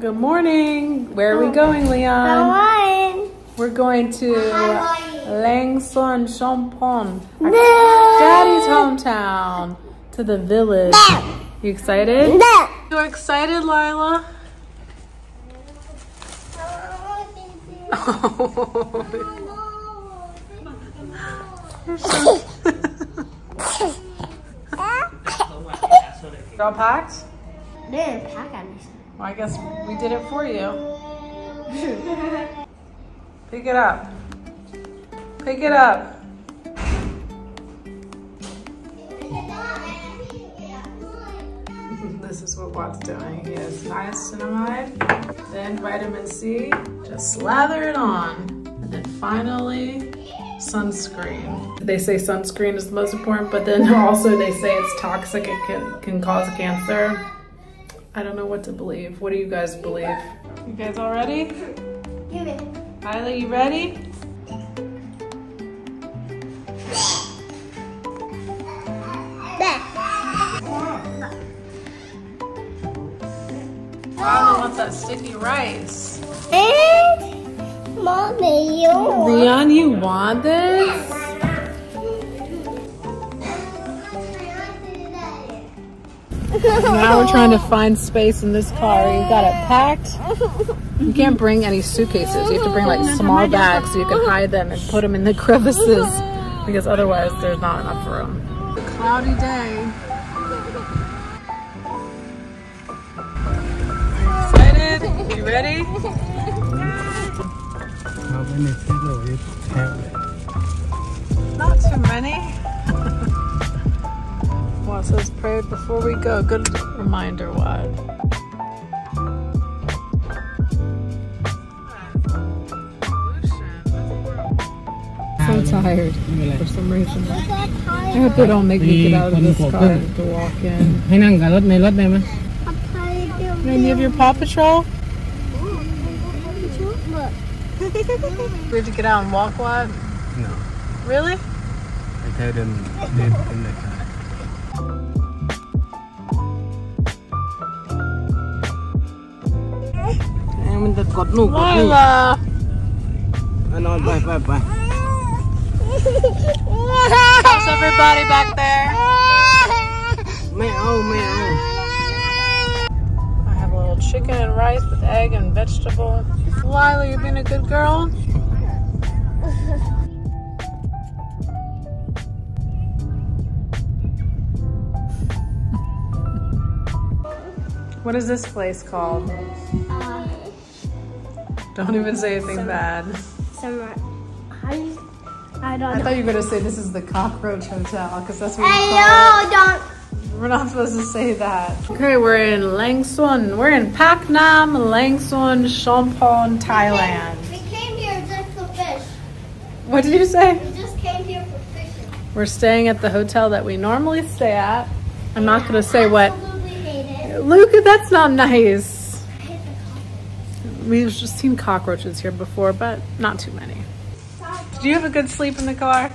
Good morning. Where are we going, Leon? We're going to Lang Son Chumphon, No. daddy's hometown, to the village. You excited? No. You excited, Lyla? All packed? Didn't pack anything. Well, I guess we did it for you. Pick it up. Pick it up. This is what Wat's doing. He has niacinamide, then vitamin C. Just slather it on. And then finally, sunscreen. They say sunscreen is the most important, but then also they say it's toxic. It can, can cause cancer. I don't know what to believe. What do you guys believe? You guys all ready? Give it. Isla, you ready? Isla wants that sticky rice. And mommy, you. Leon, you want this? Now we're trying to find space in this car. You've got it packed. You can't bring any suitcases. You have to bring like small bags so you can hide them and put them in the crevices because otherwise there's not enough room. A cloudy day. Excited? You ready? How you have? before we go. Good reminder, Wat? I'm so tired for some reason. I hope they don't make me get out of this car to walk in. Any of your Paw Patrol? have to get out and walk, Wat? No. Really? I told them, minta kod nu kod nu ano bye bye bye. How's everybody back there? Meow meow I have a little chicken and rice with egg and vegetable. Lyla you been a good girl? What is this place called? Don't even say anything bad. Summer. How do you? I don't I know. thought you were gonna say this is the Cockroach Hotel because that's what we call it. I know. We're not supposed to say that. Okay, we're in Lang Son. We're in Pak Nam, Lang Son, Chumphon, Thailand. Don't. We came here just for fish. What did you say? We just came here for fishing. We're staying at the hotel that we normally stay at. I'm not gonna say what. Absolutely hate it. Luca, that's not nice. I hate the We've just seen cockroaches here before, but not too many. Did you have a good sleep in the car?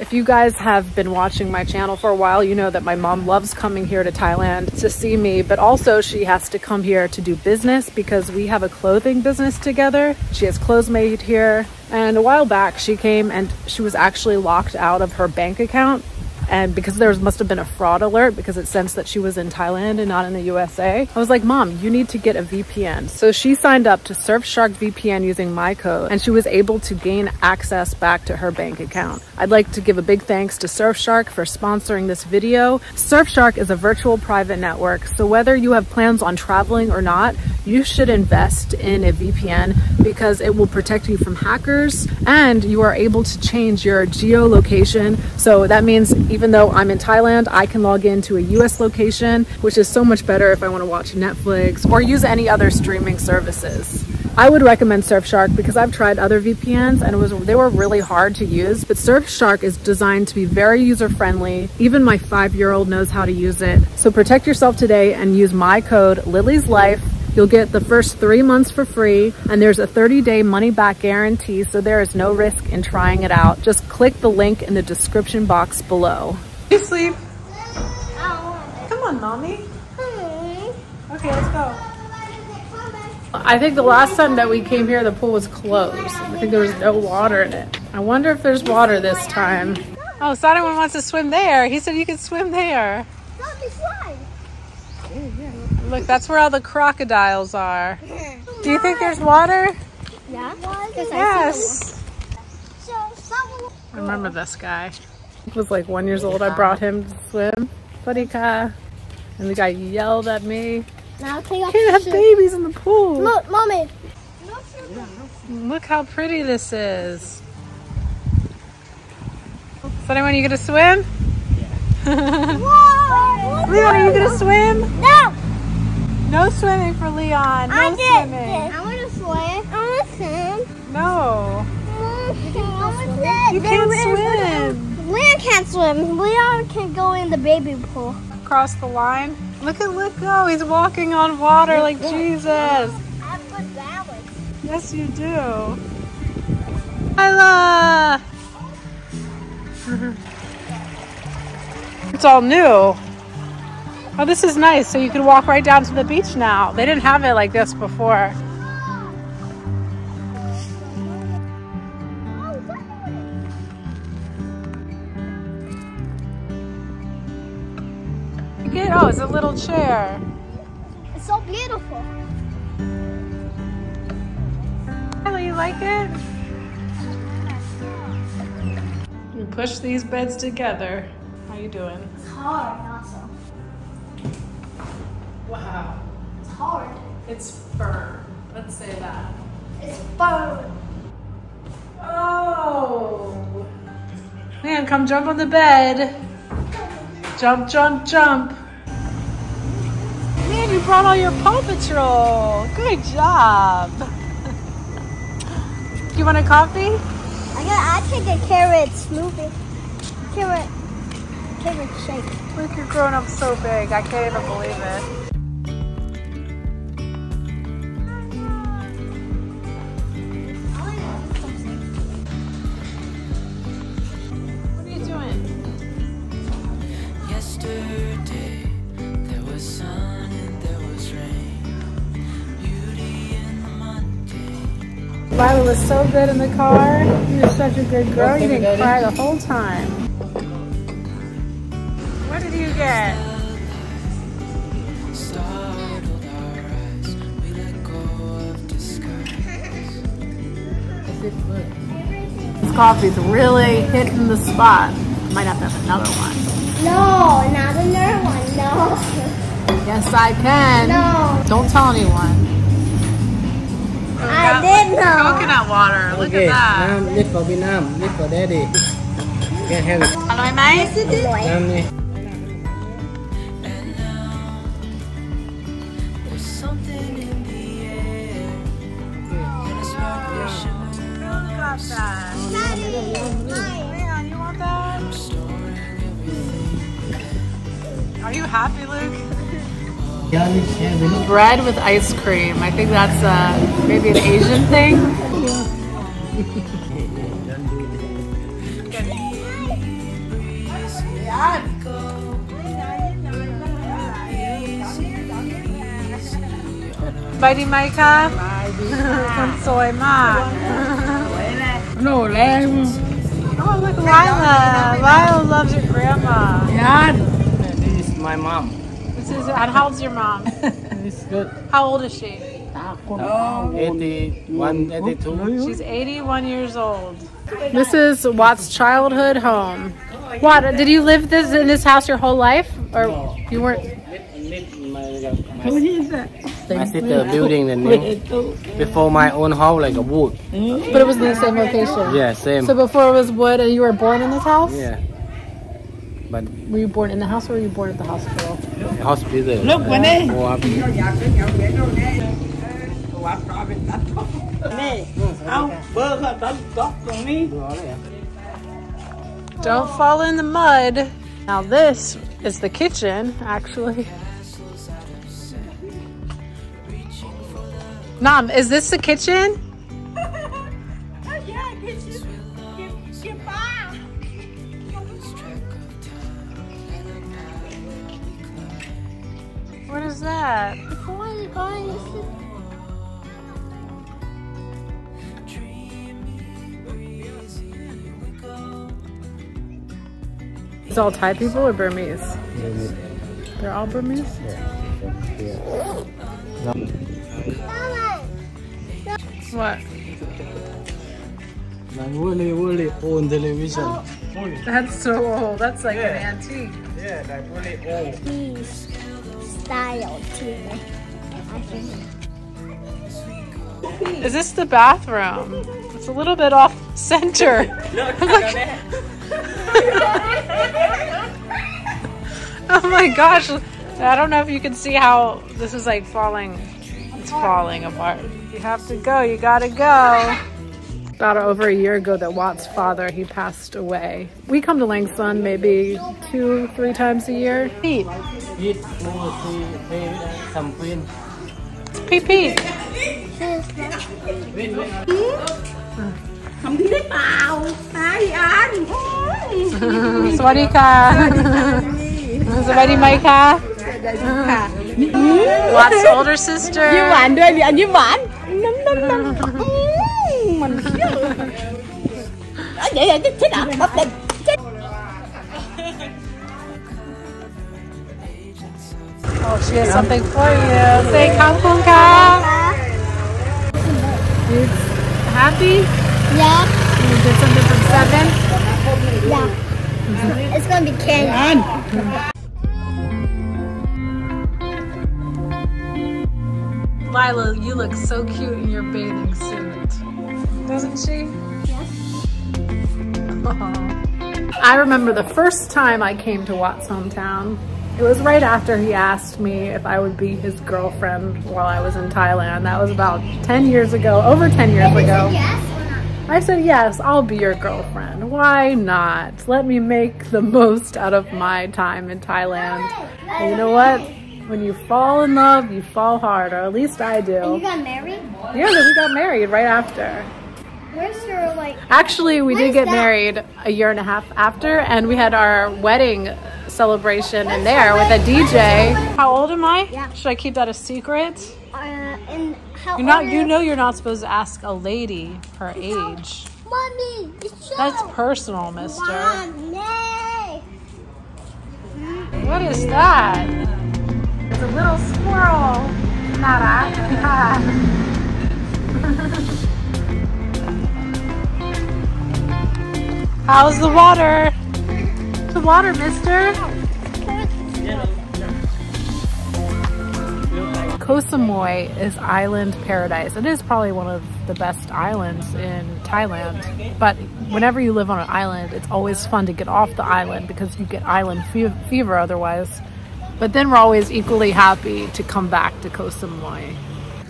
If you guys have been watching my channel for a while, you know that my mom loves coming here to Thailand to see me, but also she has to come here to do business because we have a clothing business together. She has clothes made here. And a while back, she came and she was actually locked out of her bank account. And because there must have been a fraud alert because it sensed that she was in Thailand and not in the USA, I was like, Mom, you need to get a VPN. So she signed up to Surfshark VPN using my code and she was able to gain access back to her bank account. I'd like to give a big thanks to Surfshark for sponsoring this video. Surfshark is a virtual private network, so whether you have plans on traveling or not, you should invest in a VPN because it will protect you from hackers and you are able to change your geolocation. So that means even though I'm in Thailand, I can log into a US location, which is so much better if I want to watch Netflix or use any other streaming services. I would recommend Surfshark because I've tried other VPNs and it was they were really hard to use, but Surfshark is designed to be very user friendly. Even my 5-year-old knows how to use it. So protect yourself today and use my code Lilly's Life You'll get the first three months for free and there's a 30 day money back guarantee. So there is no risk in trying it out. Just click the link in the description box below. You sleep. Come on, mommy. Okay, let's go. I think the last time that we came here, the pool was closed. I think there was no water in it. I wonder if there's water this time. Oh, Sonic wants to swim there. He said you can swim there. Let me slide. Look, that's where all the crocodiles are. Do you think there's water? Yeah. Yes. I remember this guy. He was like one years old. I brought him to swim. Budika. And the guy yelled at me. Now take off Can't have shoes. babies in the pool. Look, mommy. Look how pretty this is. Is anyone you gonna swim? Yeah. Leon, are you gonna swim? No. No swimming for Leon. No I did. swimming. I want to swim. I want to swim. No. You You can't swim. Leon can't swim. Leon can go in the baby pool. Cross the line. Look at Luke go. Oh, he's walking on water like Jesus. I put balance. Yes, you do. Isla! it's all new. Oh, this is nice. So you can walk right down to the beach now. They didn't have it like this before. Get, oh, it's a little chair. It's so beautiful. Isla, you like it? You push these beds together. How you doing? It's hard. Wow. It's hard. It's firm. Let's say that. It's fun. Oh. Man, come jump on the bed. Jump, jump, jump. Man, you brought all your Paw Patrol. Good job. Do you want a coffee? I got. I take a carrot smoothie. Carrot. Carrot shake. Look, you're growing up so big. I can't even believe it. Lyla was so good in the car. You're such a good girl. You didn't cry the whole time. What did you get? Startled our eyes. We let go of disguise. This coffee's really hitting the spot. Might have to have another one. No, not another one. No. Yes, I can. No. Don't tell anyone. I. Coconut water. Look Okay, at that. Nam, this for Vietnam, this for daddy. Can have it. Hello, mate. Nam ni. And now there's something in the air. And it's sparkly shimmering got that. Man, you want that? Are you happy, Luke? Bread with ice cream. I think that's uh, maybe an Asian thing. Bye đi mai ka. Soy ma. No, lamb. Oh, look, Lyla. Lyla loves your grandma. Yeah. This is my mom. This is, and how old's your mom? It's good. How old is she? 81, 82. She's 81 years old. This is Wat's childhood home. Wat, did you live this in this house your whole life, or you weren't? My sister building the new. Before my own house, like a wood. But it was in the same location. Yeah, same. So before it was wood, and you were born in this house. Yeah. But were you born in the house or were you born at the hospital? Hospital. Look, when they. Don't fall in the mud. Now this is the kitchen, actually. Nam, is this the kitchen? yeah, kitchen. Goodbye. What is that? Oh, this is It's all Thai people or Burmese? They're all Burmese? Mama. What? Like really, really old television. That's so old. That's like an antique. Yeah, like really old. Oh. Please. Style too. I think. Is this the bathroom? It's a little bit off center. oh my gosh. I don't know if you can see how this is like falling. It's falling apart. You have to go. You gotta go about over a year ago that Wat's father, he passed away. We come to Langson maybe two, three times a year. Pete. Pete. Pete, Pete. คำนี้ได้เปล่าไอ้อันสวัสดีค่ะสวัสดีไหมคะ Wat's older sister You want? Do I? You ยิ้มหวานด้วยดิอันยิ้มหวานน้ำน้ำน้ำมัน Oh, she has something for you. Say kampunka. You happy? Yeah. You did something from seven? Yeah. It's gonna be candy. Lyla, you look so cute in your bathing suit. Doesn't she? I remember the first time I came to Wat's hometown. It was right after he asked me if I would be his girlfriend while I was in Thailand. That was about 10 years ago, over 10 years ago. Yes? I said, yes, I'll be your girlfriend. Why not? Let me make the most out of my time in Thailand. And you know what? When you fall in love, you fall hard, or at least I And you got married? Yeah, we got married right after. Where's your like? Actually, we did get that? married a year and a half after, and we had our wedding celebration in there with a DJ. How old am I? Yeah. Should I keep that a secret? Uh, and how? You're not. old You know, you're not supposed to ask a lady her age. Mommy, it's. That's personal, Mister. Mom, nay. What is that? It's a little squirrel. Nara. How's the water? The water, mister. Koh Samui is island paradise. It is probably one of the best islands in Thailand. But whenever you live on an island, it's always fun to get off the island because you get island fe- fever otherwise. But then we're always equally happy to come back to Koh Samui.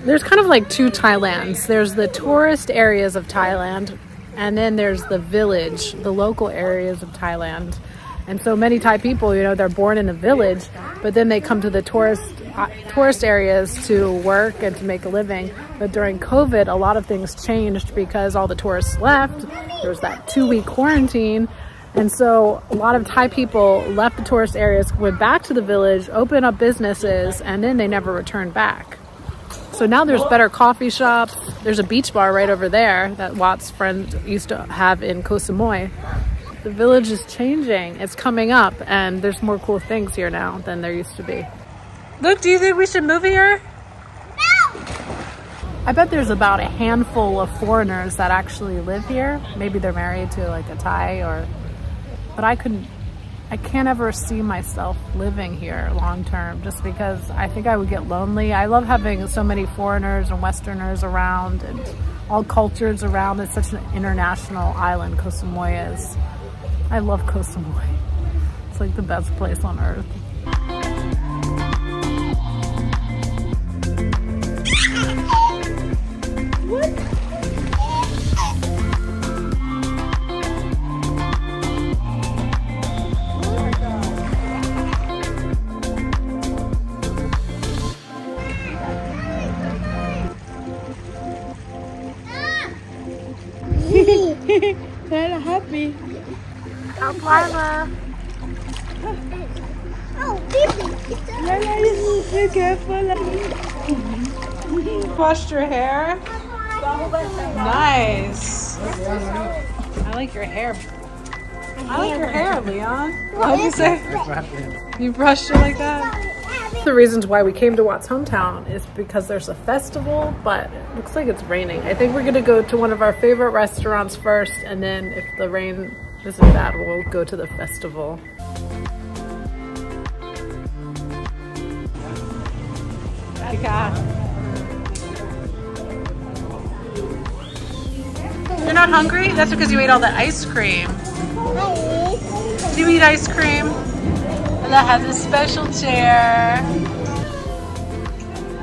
There's kind of like two Thailands. There's the tourist areas of Thailand, and then there's the village, the local areas of Thailand. And so many Thai people, you know, they're born in a village, but then they come to the tourist uh, tourist areas to work and to make a living. But during COVID, a lot of things changed because all the tourists left. There was that two-week quarantine. And so a lot of Thai people left the tourist areas, went back to the village, opened up businesses, and then they never returned back. So now there's better coffee shops. There's a beach bar right over there that Wat's friend used to have in Koh Samui. The village is changing. It's coming up, and there's more cool things here now than there used to be. Look, do you think we should move here? No! I bet there's about a handful of foreigners that actually live here. Maybe they're married to like a Thai or, but I couldn't, I can't ever see myself living here long term just because I think I would get lonely. I love having so many foreigners and Westerners around and all cultures around. It's such an international island, Koh Samui is. I love Koh Samui. It's like the best place on earth. Washed your hair? Nice. I like your hair. I like your hair, Leon. What did you say? You brushed it like that? The reasons why we came to Wat's hometown is because there's a festival, but it looks like it's raining. I think we're gonna go to one of our favorite restaurants first, and then if the rain isn't bad, we'll go to the festival. You're not hungry? That's because you ate all the ice cream. Do you eat ice cream? And that has a special chair.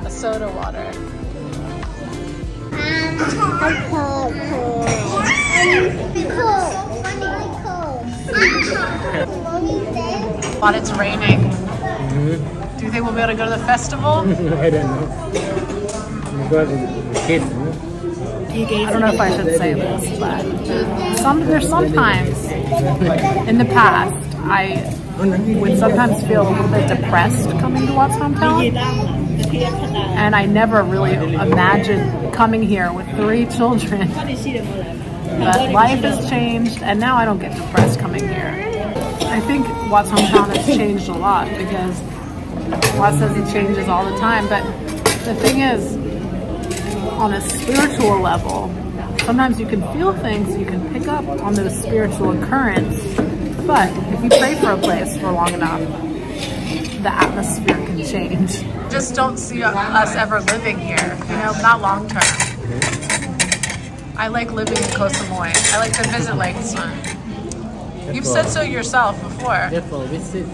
A soda water. But it's raining. Do you think we'll be able to go to the festival? I don't know. The kids, no? I don't know if I should say this, but some there's sometimes in the past I would sometimes feel a little bit depressed coming to hometown. And I never really imagined coming here with three children. But life has changed and now I don't get depressed coming here. I think Wat's hometown has changed a lot because Watts says he changes all the time, but the thing is, on a spiritual level, sometimes you can feel things, you can pick up on those spiritual currents, but if you pray for a place for long enough, the atmosphere can change. Just don't see us ever living here, you know, not long term. I like living in Koh Samui. I like to visit Lakesfront. You've said so yourself before,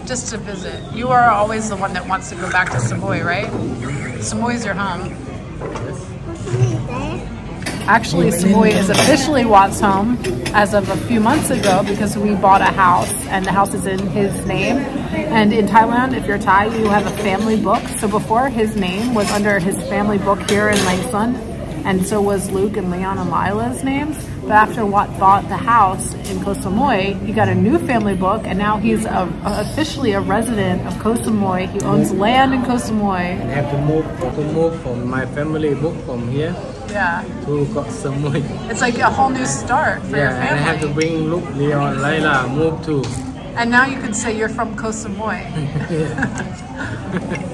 just to visit. You are always the one that wants to go back to Samui, right? Samui's your home. Actually, Samui is officially Wat's home as of a few months ago because we bought a house and the house is in his name. And in Thailand, if you're Thai, you have a family book. So before his name was under his family book here in Langsun, and so was Luke and Leon and Lyla's names. But after Wat bought the house in Koh Samui, he got a new family book, and now he's a, officially a resident of Koh Samui. He owns land in Koh Samui. I have to move to move from my family book from here Yeah, to Koh Samui. it's like a whole new start for your Yeah, and I have to family. bring Luke, Leon, Layla move to. And now you can say you're from Koh Samui.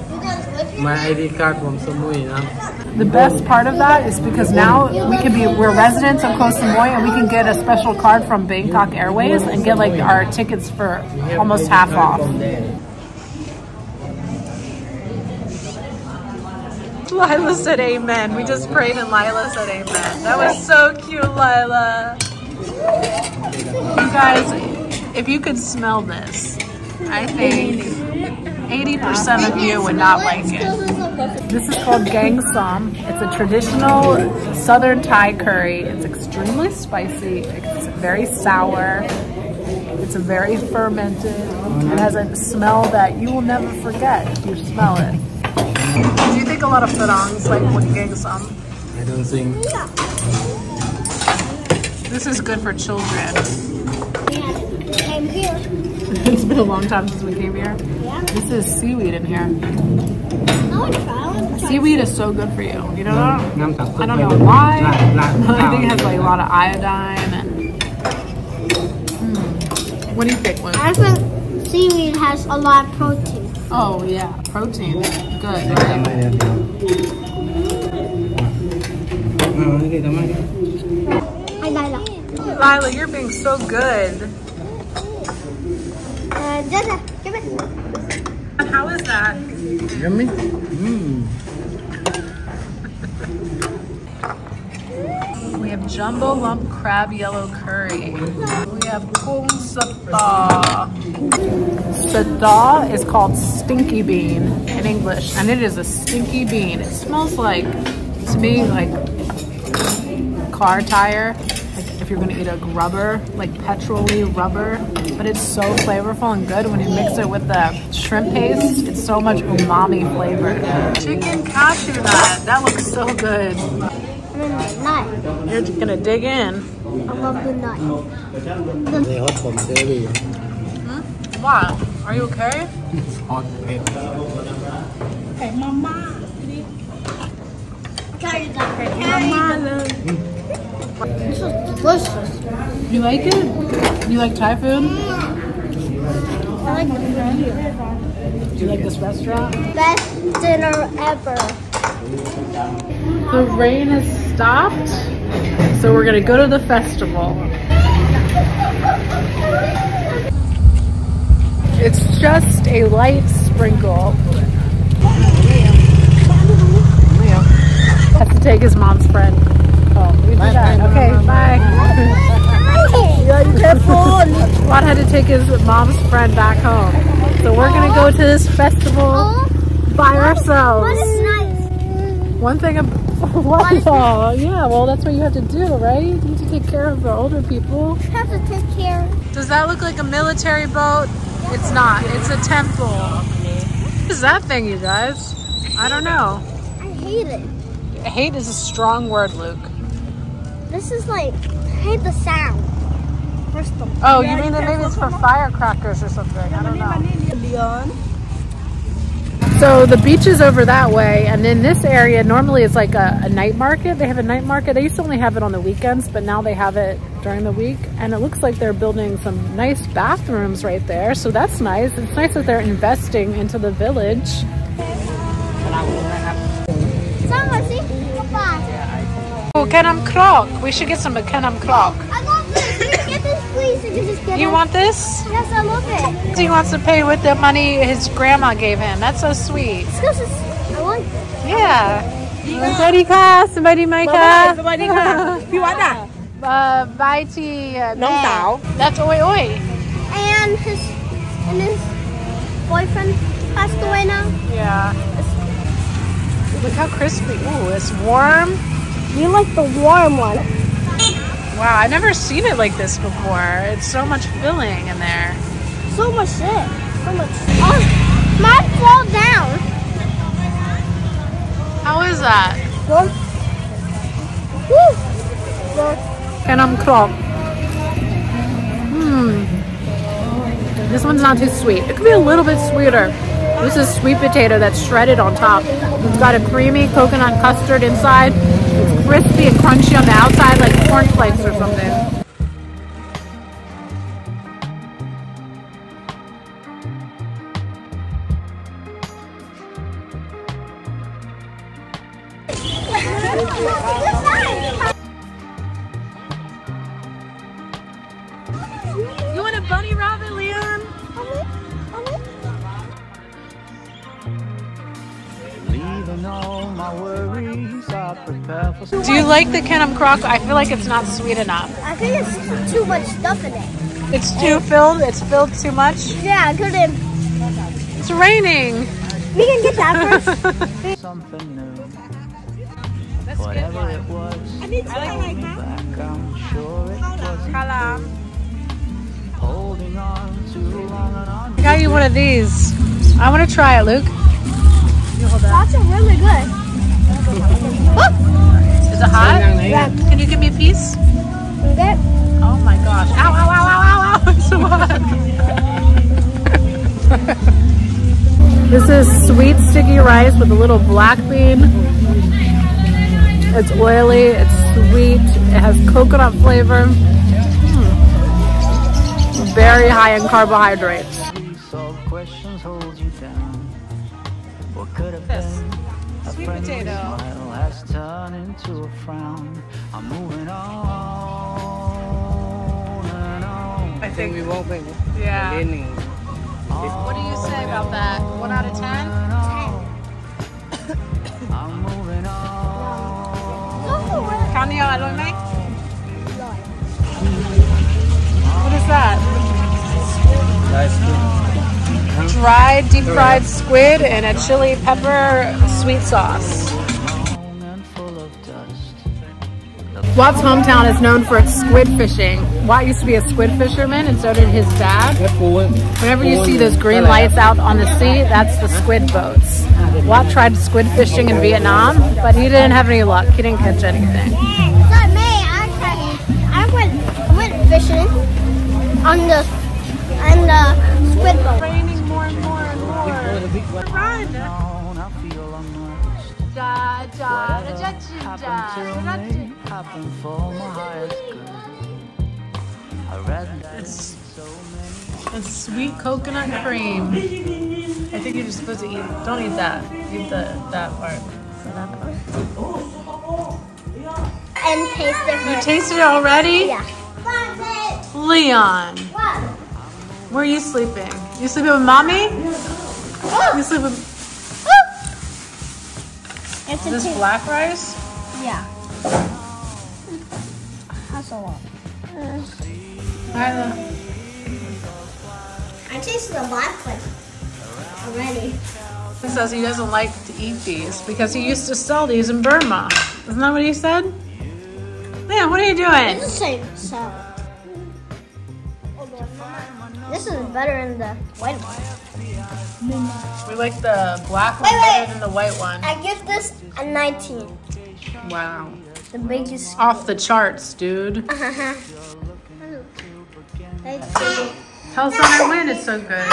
My ID card from Samui now. The best part of that is because now we can be we're residents of Koh Samui and we can get a special card from Bangkok Airways and get like our tickets for almost half off. Lyla said amen. We just prayed and Lyla said amen. That was so cute, Lyla. You guys, if you could smell this, I think 80% of you would not like it. This is called gang som. It's a traditional southern Thai curry. It's extremely spicy. It's very sour. It's very fermented. It has a smell that you will never forget if you smell it. Do you think a lot of Farangs like with gang som? I don't think. This is good for children. I'm here. it's been a long time since we came here. This is seaweed in here. Seaweed is so good for you. You know that? I don't know why, I think it has like a lot of iodine. And, mm. What do you think, Luke? I think seaweed has a lot of protein. Oh yeah, protein. Good, Lyla. Lyla, you're being so good. Uh, give it. How is that? Yummy. Mm. We have jumbo lump crab yellow curry. We have kung sata. Sata is called stinky bean in English, and it is a stinky bean. It smells like, to me, like car tire you're gonna eat a grubber, like petroly rubber, but it's so flavorful and good when you mix it with the shrimp paste. It's so much umami flavor. Chicken cashew nut, that looks so good. Nut. You're just gonna dig in. I love the nut. They hmm? are you okay? It's hot. Okay, mama. Mama. This is delicious. You like it? You like Thai food? I like. Do you like this restaurant? Best dinner ever. The rain has stopped, so we're gonna go to the festival. It's just a light sprinkle. Has to take his mom's friend. Oh, we do that. Okay, bye. Juan had to take his mom's friend back home. So we're gonna go to this festival by ourselves. What is nice? One thing about what? Oh, yeah, well, that's what you have to do, right? You have to take care of the older people. Have to take care. Does that look like a military boat? It's not. It's a temple. What is that thing, you guys? I don't know. I hate it. Hate is a strong word, Luke. This is like, I hate the sound. First of Oh, you mean that maybe it's for firecrackers or something? I don't know. So the beach is over that way, and then this area, normally it's like a, a night market. They have a night market. They used to only have it on the weekends, but now they have it during the week. And it looks like they're building some nice bathrooms right there. So that's nice. It's nice that they're investing into the village. Macadam crock. We should get some macadam crock. I want this. get this, please. Can just get you want this? Yes, I love it. He wants to pay with the money his grandma gave him. That's so sweet. I want this. Yeah. Somebody ka, somebody mai ka. Somebody ka. You want that? Uh, bai chi. Uh, Nong tao. That's oi oi. And his and his boyfriend passed away now. Yeah. Look how crispy. Ooh, it's warm. You like the warm one. Wow, I've never seen it like this before. It's so much filling in there. So much shit. So much. Oh, mine fall down. How is that? Woo. Kenam krok. Hmm. This one's not too sweet. It could be a little bit sweeter. This is sweet potato that's shredded on top. It's got a creamy coconut custard inside. It's crispy and crunchy on the outside like cornflakes or something. Like the Kenam Croc? I feel like it's not sweet enough. I think it's too much stuff in it. It's too filled. It's filled too much. Yeah, I couldn't. It's raining. We can get that first. something new. That's a good Whatever it was, I like looking back, I'm sure it wasn't holding on too long and on. I got you one of these. I want to try it, Luke. You hold that. That's really good. Oh! Is it hot? Yeah. Can you give me a piece? Okay. Oh my gosh. Ow, ow, ow, ow, ow, ow. It's so hot. this is sweet sticky rice with a little black bean. It's oily, it's sweet, it has coconut flavor. Mm. Very high in carbohydrates. Solve questions hold you down. What could have been? A Sweet potato. Smile has turned into a frown. I'm moving on and on. I think we won't win. Yeah. Raining. What do you say about that? One out of ten? I'm moving on. Kanya alone What is that? That's. Dried, deep fried squid and a chili pepper sweet sauce. Wat's hometown is known for its squid fishing. Wat used to be a squid fisherman and so did his dad. Whenever you see those green lights out on the sea, that's the squid boats. Wat tried squid fishing in Vietnam, but he didn't have any luck. He didn't catch anything. Not me. I tried. I went I went fishing on the on the squid boat. Raining more and more and more. Run! On, I feel unrest. da da da da Happened da to da me, happened for my highest good. I read that in so many It's sweet coconut cream. I think you're just supposed to eat. Don't eat that. Eat the that part. And taste it. You different. tasted it already? Yeah. Leon, where are you sleeping? You sleeping with mommy? You sleep with It's a this taste. black rice? Yeah. Uh. That's a lot. Hyla. I tasted the black one already. He says he doesn't like to eat these because he used to sell these in Burma. Isn't that what he said? Leon, what are you doing? It's the same sound. This is better than the white one. We like the black one Wait, wait. better than the white one. I give this a 19. Wow. The biggest. Off the charts, dude. Uh-huh. Tell Summer when it's so good.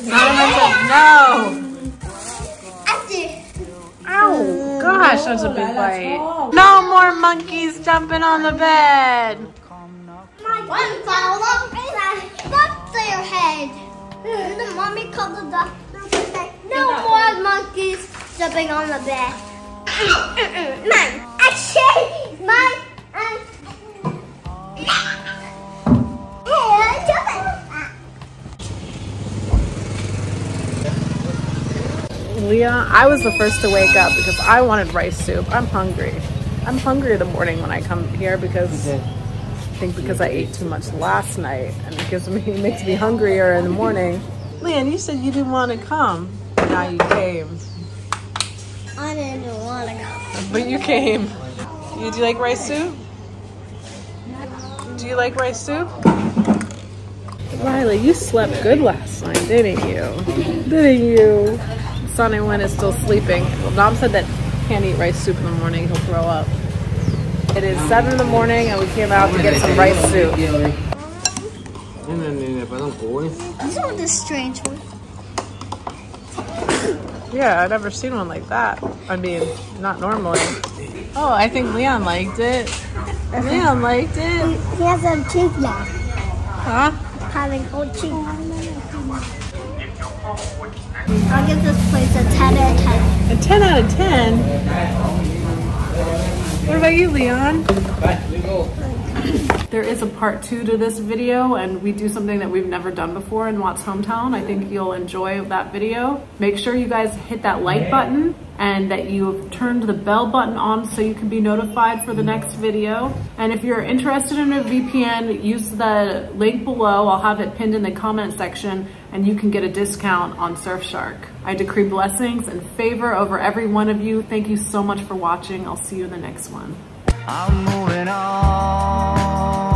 Said no. Ow, gosh, that's a big bite. No more monkeys jumping on the bed. One fall off and bumped their head. And the mommy called the doctor and said, no more monkeys jumping on the bed. Mine, actually, mine, and... Hey, uh, uh, jump it. Leah, I was the first to wake up because I wanted rice soup. I'm hungry. I'm hungry in the morning when I come here because I think because I ate too much last night and it gives me it makes me hungrier in the morning. Leon, you said you didn't want to come. Now you came. I didn't want to go. But you came. You, do you like rice soup? Do you like rice soup? Riley, you slept good last night, didn't you? Didn't you? Sonny Wynn is still sleeping. Well, Dom said that he can't eat rice soup in the morning. He'll throw up. It is 7 in the morning and we came out to get some rice soup. This one is strange one. Yeah, I've never seen one like that. I mean, not normally. Oh, I think Leon liked it. Leon liked it. He has a cheek now. Huh? Having old cheek. I'll give this place a 10 out of 10. A 10 out of 10. What about you, Leon? There is a part two to this video and we do something that we've never done before in Wat's hometown. I think you'll enjoy that video. Make sure you guys hit that like button and that you've turned the bell button on so you can be notified for the next video. And if you're interested in a VPN, use the link below. I'll have it pinned in the comment section and you can get a discount on Surfshark. I decree blessings and favor over every one of you. Thank you so much for watching. I'll see you in the next one. I'm moving on.